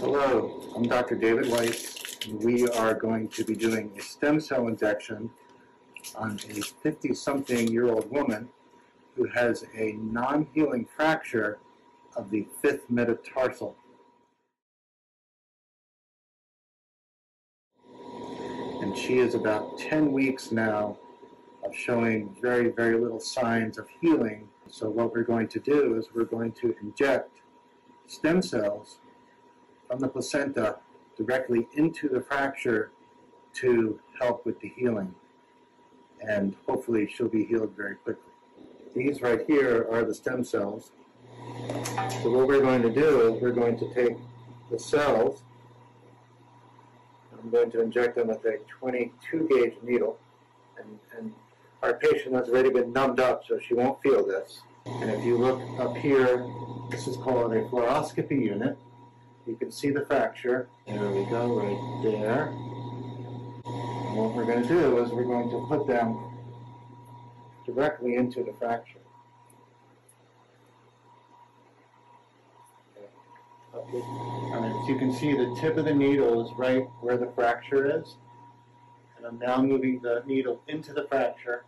Hello, I'm Dr. David Weiss. and We are going to be doing a stem cell injection on a 50 something year old woman who has a non healing fracture of the fifth metatarsal. And she is about 10 weeks now of showing very, very little signs of healing. So, what we're going to do is we're going to inject stem cells from the placenta directly into the fracture to help with the healing. And hopefully she'll be healed very quickly. These right here are the stem cells. So what we're going to do is we're going to take the cells, I'm going to inject them with a 22 gauge needle, and, and our patient has already been numbed up so she won't feel this. And if you look up here, this is called a fluoroscopy unit. You can see the fracture. There we go, right there. And what we're going to do is we're going to put them directly into the fracture. Alright, so you can see the tip of the needle is right where the fracture is. And I'm now moving the needle into the fracture,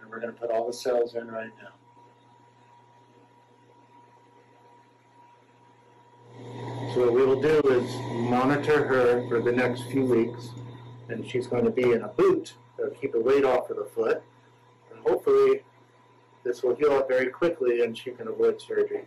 and we're going to put all the cells in right now. So what we will do is monitor her for the next few weeks, and she's going to be in a boot to keep the weight off of the foot, and hopefully this will heal up very quickly and she can avoid surgery.